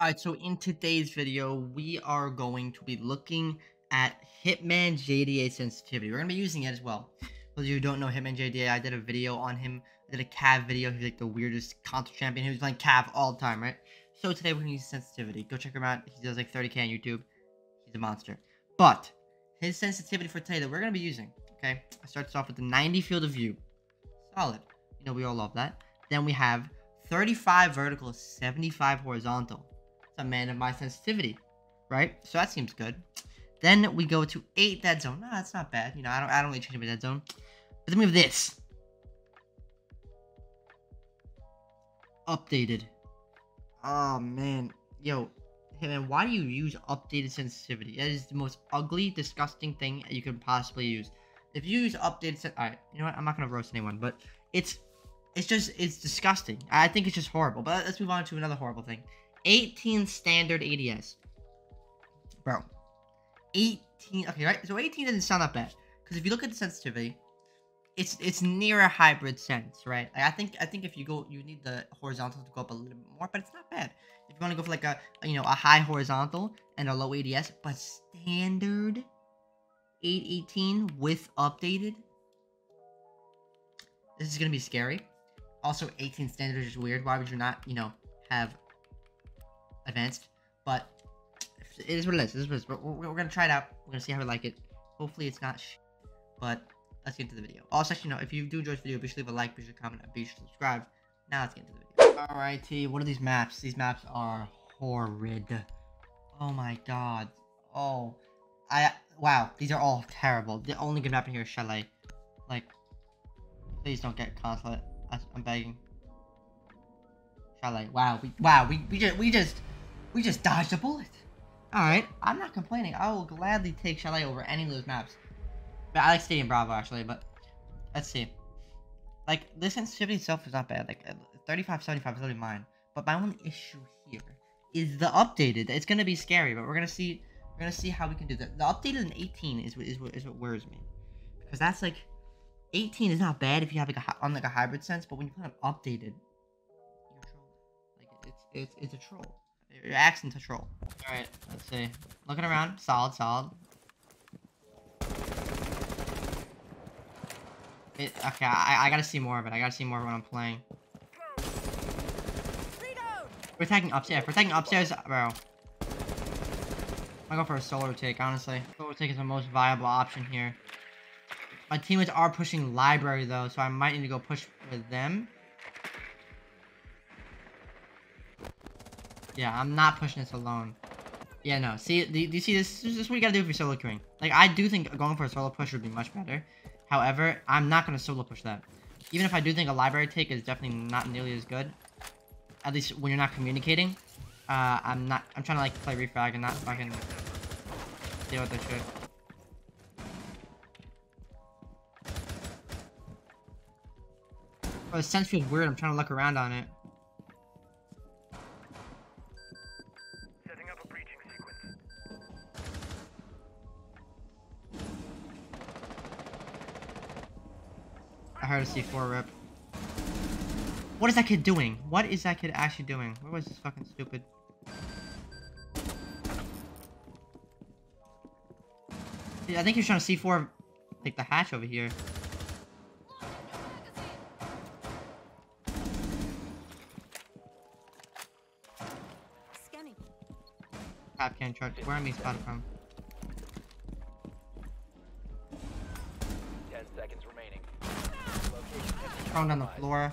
Alright, so in today's video, we are going to be looking at Hitman JDA sensitivity. We're going to be using it as well. For those of you who don't know Hitman JDA, I did a video on him. I did a Cav video. He's like the weirdest console champion. He was playing Cav all the time, right? So today we're going to use sensitivity. Go check him out. He does like 30k on YouTube. He's a monster. But, his sensitivity for today that we're going to be using, okay? It starts off with the 90 field of view. Solid. You know, we all love that. Then we have 35 vertical, 75 horizontal a man of my sensitivity, right? So that seems good. Then we go to 8 dead zone. No, that's not bad. You know, I don't, I don't really change my dead zone. But then we have this. Updated. Oh, man. Yo, hey, man, why do you use updated sensitivity? That is the most ugly, disgusting thing you can possibly use. If you use updated... Alright, you know what? I'm not going to roast anyone, but it's... It's just, it's disgusting. I think it's just horrible. But let's move on to another horrible thing. 18 standard ADS. Bro. 18. Okay, right? So 18 doesn't sound that bad. Because if you look at the sensitivity, it's it's near a hybrid sense, right? Like I think I think if you go, you need the horizontal to go up a little bit more, but it's not bad. If you want to go for like a, you know a high horizontal and a low ADS, but standard 818 with updated, this is gonna be scary. Also, 18 standard is weird. Why would you not, you know, have advanced, but it is what it is. It is. We're, we're, gonna try it out. We're gonna see how we like it. Hopefully it's not but let's get into the video. Also, actually, no, if you do enjoy this video, be sure to leave a like, be sure to comment, and be sure to subscribe. Now let's get into the video. Alrighty, what are these maps? These maps are horrid. Oh my god. Oh. I, wow, these are all terrible. The only good map in here is Chalet. Like, please don't get consulate. I'm begging. Chalet. Wow, we, wow, we, we just, we just, we just dodged a bullet. Alright, I'm not complaining. I will gladly take Chalet over any of those maps. But I like Stadium Bravo, actually, but let's see. Like, the sensitivity itself is not bad. Like, uh, 35, 75 is really mine. But my only issue here is the updated. It's gonna be scary, but we're gonna see. We're gonna see how we can do that. The updated in 18 is what is what is what worries me, because that's like 18 is not bad if you have like a on like a hybrid sense, but when you put an updated, you're. Like it's it's it's a troll. Your accent's a troll. Alright, let's see. Looking around. Solid, solid. It, okay, I, I gotta see more of it. I gotta see more when I'm playing. We're taking upstairs. We're taking upstairs, bro. I go for a solar take, honestly. Solar take is the most viable option here. My teammates are pushing library, though, so I might need to go push with them. Yeah, I'm not pushing this alone. Yeah, no. See, do, do you see this? This is what you gotta do if you're solo queuing. Like, I do think going for a solo push would be much better. However, I'm not gonna solo push that. Even if I do think a library take is definitely not nearly as good. At least when you're not communicating. Uh, I'm not- I'm trying to, like, play refrag and not fucking deal with this shit. Oh, the sense feels weird. I'm trying to look around on it. Heard a C4 rip. What is that kid doing? What is that kid actually doing? Where was this fucking stupid? I think he's trying to C4 like the hatch over here. Tap can charge. Where am I spotted from? Prone on the floor.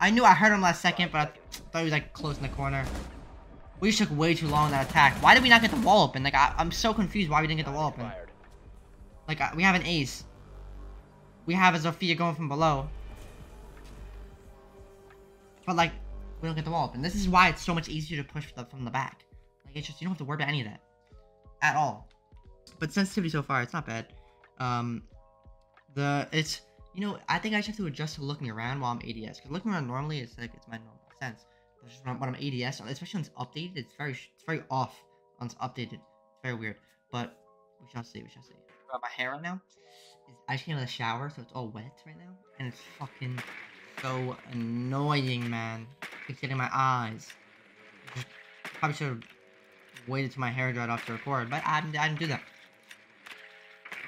I knew I heard him last second, but I thought he was like close in the corner. We just took way too long that attack. Why did we not get the wall open? Like, I, am so confused why we didn't get the wall open. Like, we have an ace. We have a Zofia going from below. But, like, we don't get the wall open. This is why it's so much easier to push from the back. Like, it's just, you don't have to worry about any of that. At all. But sensitivity so far, it's not bad. Um, the, it's, you know, I think I just have to adjust to looking around while I'm ADS. Because looking around normally is like it's my normal sense. But just when I'm ADS, especially when it's updated, it's very it's very off when it's updated. It's very weird. But we shall see. We shall see. About my hair right now. I just came out of the shower, so it's all wet right now, and it's fucking so annoying, man. It's getting my eyes. Probably should have waited till my hair dried off to record, but I, didn't, I didn't do that.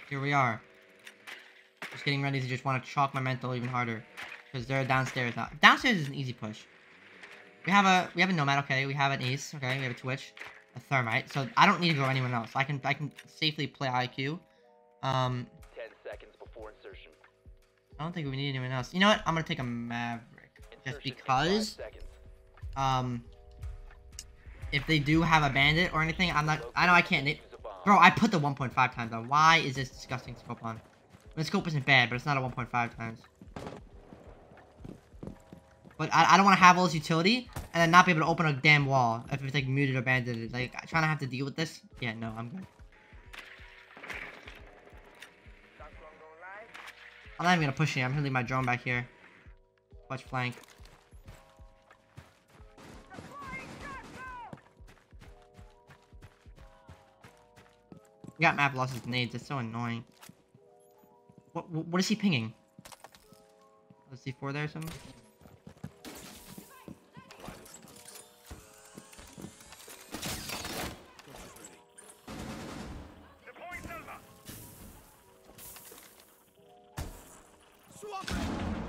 Here we are. Just getting ready to just want to chalk my mental even harder. Because they're downstairs now. Downstairs is an easy push. We have a we have a nomad, okay. We have an ace, okay. We have a twitch, a thermite. So I don't need to go anyone else. I can I can safely play IQ. Um, Ten seconds before insertion. I don't think we need anyone else. You know what? I'm gonna take a maverick just Insertion in five because. Um, if they do have a bandit or anything, I'm not. I know I can't. Locate and defuse a bomb. Bro, I put the 1.5 times on. Why is this disgusting scope on? The scope isn't bad, but it's not a 1.5 times. But I, I don't want to have all this utility and then not be able to open a damn wall if it's like muted or banded. Like I'm trying to have to deal with this. Yeah, no, I'm good. I'm not even gonna push it. I'm gonna leave my drone back here. Watch flank. We got map losses nades. It's so annoying. What what, is he pinging? Let's see four there or something.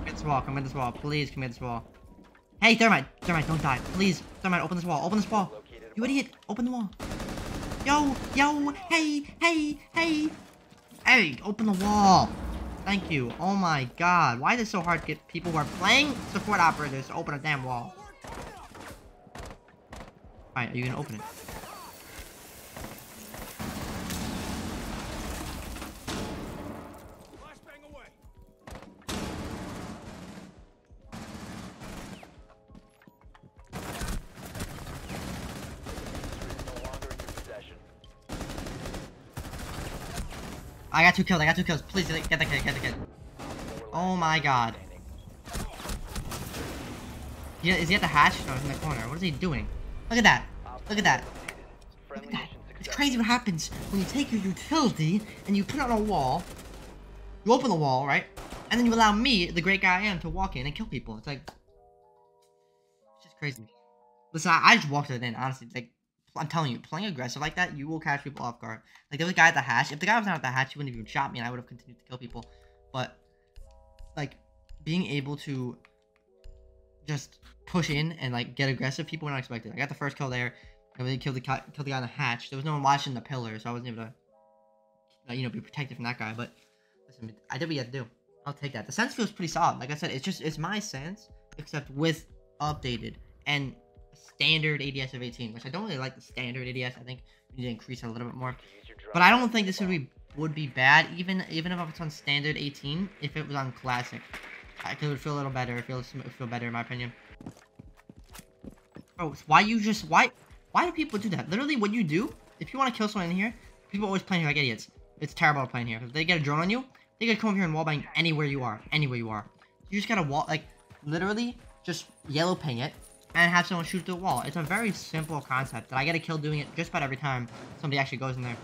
Commit this wall, this wall, please commit this wall. Hey, Thermite! Thermite, don't die. Please, Thermite, open this wall, open this wall. You idiot, open the wall. Yo, yo, hey, hey, hey. Hey, open the wall. Thank you. Oh my god. Why is it so hard to get people who are playing support operators to open a damn wall? Alright, are you gonna open it? I got two kills, I got two kills. Please get the kid, get the kid. Oh my god. He, is he at the hatch? No, he's in the corner. What is he doing? Look at that. Look at that. Look at that. It's crazy what happens when you take your utility and you put it on a wall. You open the wall, right? And then you allow me, the great guy I am, to walk in and kill people. It's like, it's just crazy. Listen, I, I just walked it in. Honestly, like, I'm telling you, playing aggressive like that, you will catch people off guard. Like there was a guy at the hatch. If the guy was not at the hatch, he wouldn't have even shot me, and I would have continued to kill people. But like being able to just push in and like get aggressive, people were not expected. I got the first kill there. I really killed the killed the guy on the hatch. There was no one watching the pillar, so I wasn't able to, uh, you know, be protected from that guy. But listen, I did what you had to do. I'll take that. The sense feels pretty solid. Like I said, it's just it's my sense, except with updated and standard ADS of 18, which I don't really like the standard ADS. I think we need to increase it a little bit more. Use your drone But I don't think this would be would be bad, even even if it's on standard 18. If it was on classic, I could it would feel a little better. It feels it feel better in my opinion. Bro, why you just why why do people do that? Literally, what you do if you want to kill someone in here, people always playing here like idiots. It's terrible to play in here because they get a drone on you. They could come over here and wallbang anywhere you are, anywhere you are. You just gotta wall like literally just yellow ping it and have someone shoot through the wall. It's a very simple concept that I get a kill doing it just about every time somebody actually goes in there.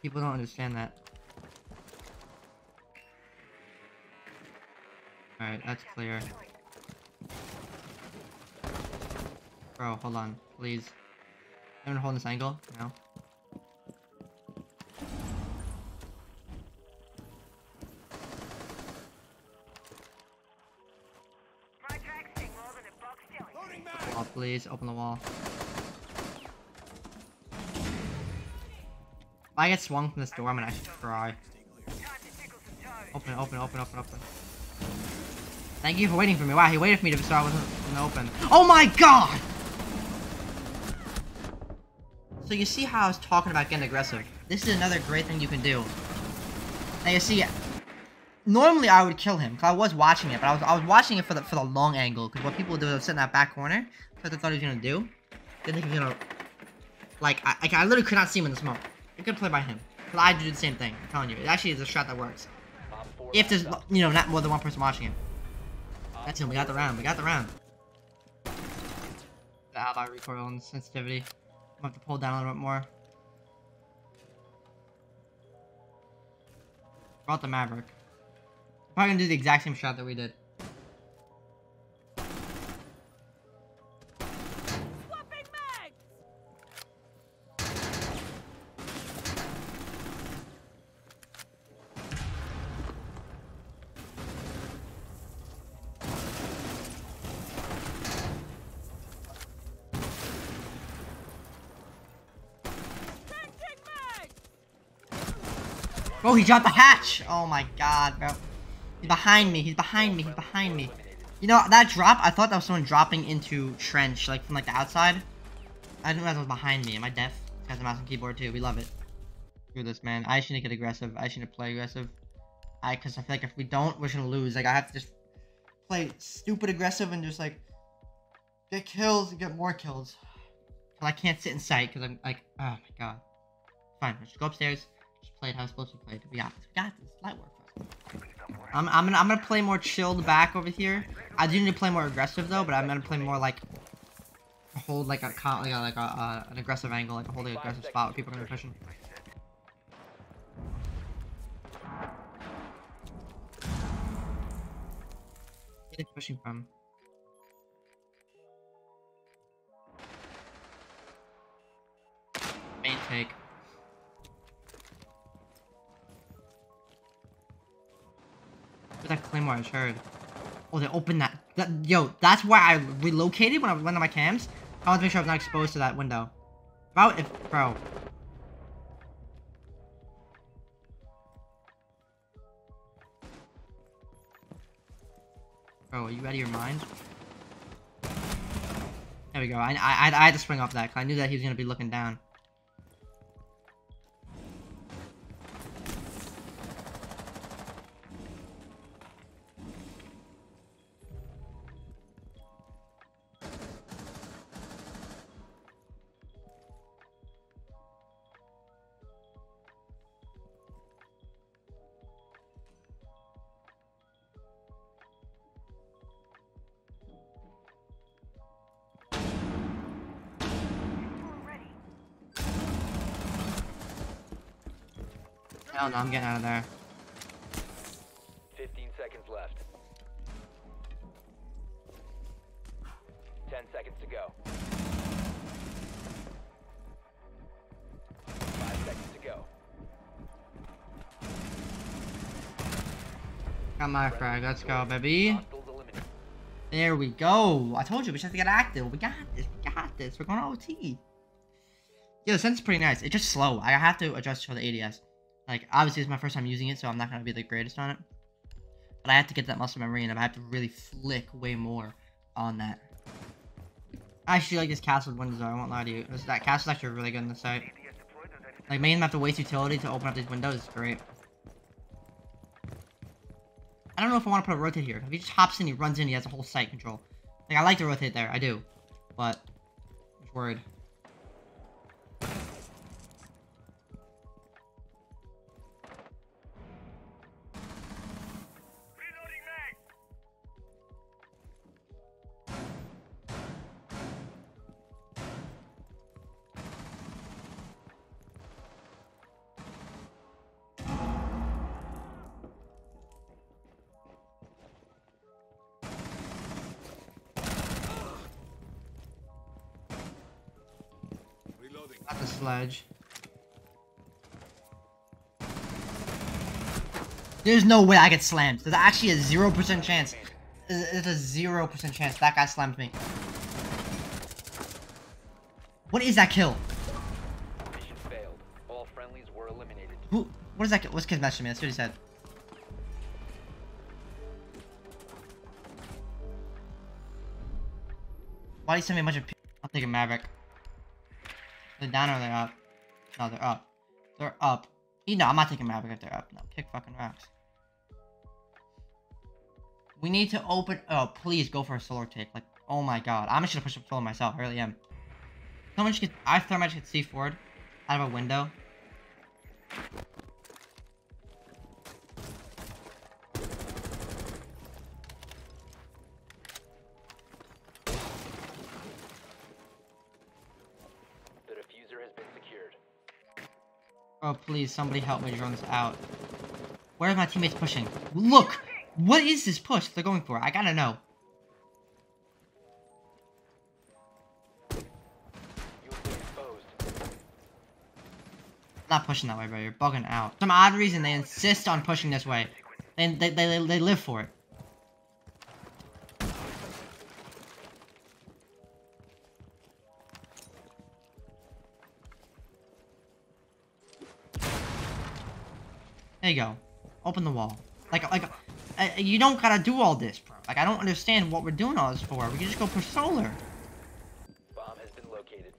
People don't understand that. Alright, that's clear. Bro, hold on, please. I'm gonna hold this angle? No. Please, open the wall. If I get swung from this door, I'm gonna actually cry. Open, open, open, open, open. Thank you for waiting for me. Wow, he waited for me to so I wasn't open. Oh my god! So you see how I was talking about getting aggressive. This is another great thing you can do. Now you see, normally I would kill him because I was watching it, but I was I was watching it for the for the long angle because what people do is sit in that back corner because I thought he was gonna do. They think he's gonna like I, like I literally could not see him in the smoke. I could play by him. But I do the same thing. I'm telling you, it actually is a shot that works. If there's you know not more than one person watching him. That's him. We got the round. We got the round. How about recoil and sensitivity? I'm gonna have to pull down a little bit more. Brought the Maverick. Probably gonna do the exact same shot that we did. Bro, he dropped the hatch. Oh my god, bro. He's behind me. He's behind me. He's behind me. You know, that drop, I thought that was someone dropping into trench, like from like the outside. I didn't realize it was behind me. Am I deaf? This guy's a mouse and keyboard too. We love it. Screw this, man. I shouldn't get aggressive. I shouldn't play aggressive. I, cause I feel like if we don't, we're gonna lose. Like I have to just play stupid aggressive and just like get kills and get more kills. Cause I can't sit in sight because I'm like, oh my god. Fine, let's go upstairs. Play it how it's supposed to be played. We got this. We got this. Light work. I'm, I'm gonna I'm gonna play more chilled back over here. I do need to play more aggressive though, but I'm gonna play more like hold like a like a, like a uh, an aggressive angle, like a holding aggressive spot where people are gonna be pushing. Where are pushing from? Main take. That claymore I heard? Oh, they opened that. that yo, that's why I relocated when I went on my cams. I want to make sure I was not exposed to that window. Bro, if bro. Bro, are you out of your mind? There we go. I I I had to spring off that because I knew that he was gonna be looking down. Hell no, I'm getting out of there. 15 seconds left. 10 seconds to go. 5 seconds to go. Got my frag. Let's go, baby. There we go. I told you we just have to get active. We got this. We got this. We're going OT. Yeah, the sense is pretty nice. It's just slow. I have to adjust for the ADS. Like, obviously, it's my first time using it, so I'm not going to be the greatest on it. But I have to get that muscle memory, and I have to really flick way more on that. I actually like this castle windows, though. I won't lie to you. This, that castle's actually really good in the site. Like, making them have to waste utility to open up these windows is great. I don't know if I want to put a rotate here. If he just hops in, he runs in, he has a whole site control. Like, I like to rotate there. I do. But, I'm just worried. Not the sledge. There's no way I get slammed. There's actually a 0% chance. There's a 0% chance that guy slammed me. What is that kill? Mission failed. All friendlies were eliminated. Who? What is that? What's kid's messaging me? That's what he said. Why do you send me a bunch of? people? I'll take a Maverick. They're down or they're up? No, they're up. They're up. You know, I'm not taking Maverick if they're up. No, kick fucking rocks. We need to open. Oh, please go for a solar take. Like, oh my god, I'm just gonna push up solar myself. I really am. Someone should get. I thought I should see forward out of a window. Oh, please, somebody help me drone this out. Where are my teammates pushing? Look! What is this push they're going for? I gotta know. Not pushing that way, bro. You're bugging out. Some odd reason they insist on pushing this way. They, they, they, they live for it. There you go. Open the wall. Like, like, uh, you don't gotta do all this, bro. Like, I don't understand what we're doing all this for. We can just go push solar. Bomb has been located.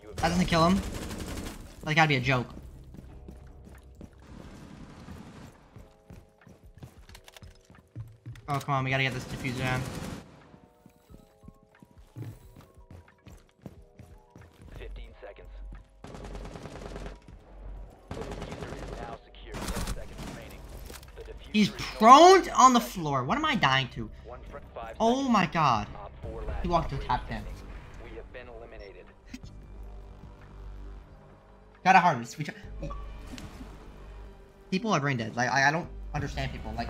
You have That doesn't kill him. That gotta be a joke. Oh, come on, we gotta get this defuser on. He's prone on the floor. What am I dying to? Oh my god. He walked. We have been eliminated. Gotta harvest. We People are brain dead. Like, I, I don't understand people. Like,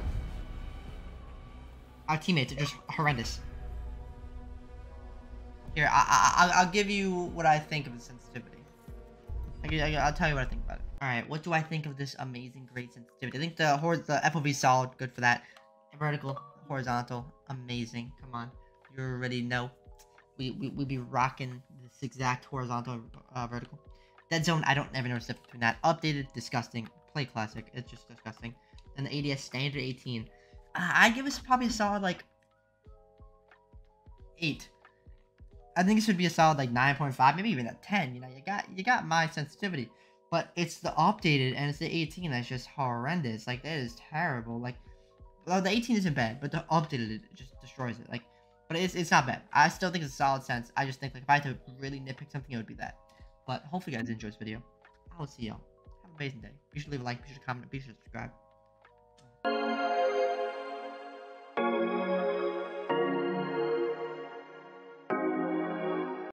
our teammates are just horrendous. Here, I, I, I'll- I'll give you what I think of the sensitivity. I, I, I'll tell you what I think about it. All right, what do I think of this amazing, great sensitivity? I think the the FOV solid, good for that. Vertical, horizontal, amazing. Come on, you already know. We we we be rocking this exact horizontal, uh, vertical. Dead zone, I don't ever notice the between that. Updated, disgusting. Play classic, it's just disgusting. And the ADS standard 18. Uh, I give this probably a solid like eight. I think this would be a solid like 9.5, maybe even a 10. You know, you got you got my sensitivity, but it's the updated and it's the 18 that's just horrendous. Like that is terrible. Like, well, the 18 isn't bad, but the updated it just destroys it. Like, but it's it's not bad. I still think it's a solid sense. I just think like if I had to really nitpick something, it would be that. But hopefully, you guys enjoyed this video. I will see y'all. Have an amazing day. Be sure to leave a like, be sure to comment, be sure to subscribe.